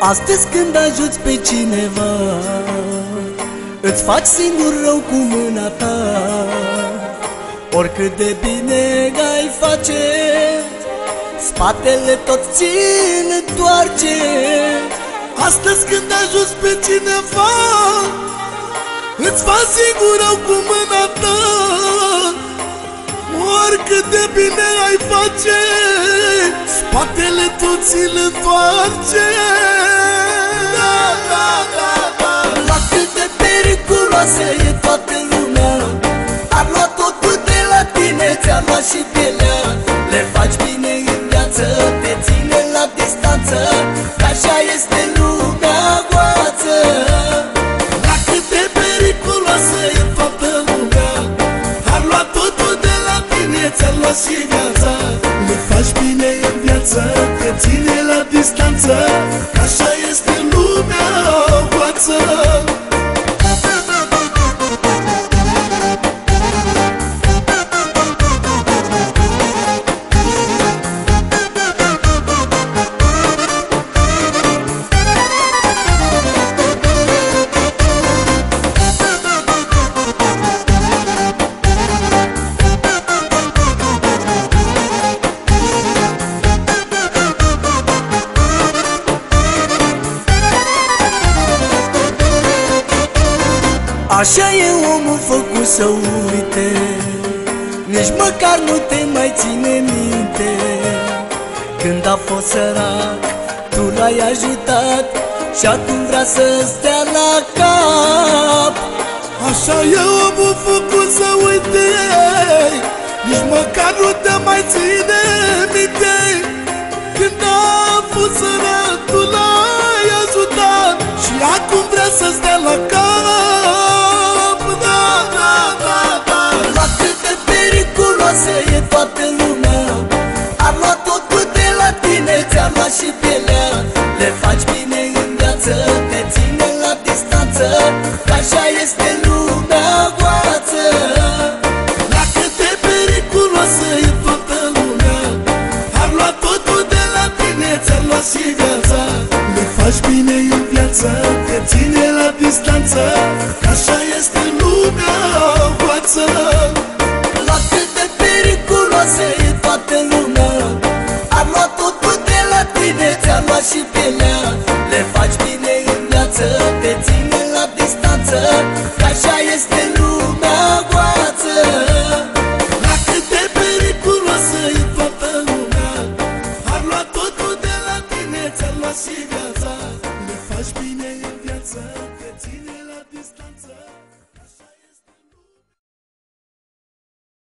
Astăzi când ajuți pe cineva Îți faci singur rău cu mâna ta. Oricât de bine ai face Spatele tot țin întoarce. Astăzi când ajuți pe cineva Îți faci singur rău cu mâna ta. Oricât de bine ai face Spatele tu ți-l întoarce da, da, da, da. La cât de periculoasă e toată lumea Ar lua totul de la tine, ți-ar lua și pielea Le faci bine în viață, te ține la distanță Că așa este lumea este lumea Așa e omul făcut să uite Nici măcar nu te mai ține minte. Când a fost sărac, tu l-ai ajutat Și acum vrea să stea la cap. Așa e omul făcut să uite Nici măcar nu te mai ține minte. Când a fost sărac, tu l-ai ajutat Și acum vrea să stea la cap așa este lumea goață La cât de periculoasă e toată lumea. Ar lua totul de la tine, ți-ar lua și viața. Le faci bine în viață, te ține la distanță. Că așa este lumea goață sun.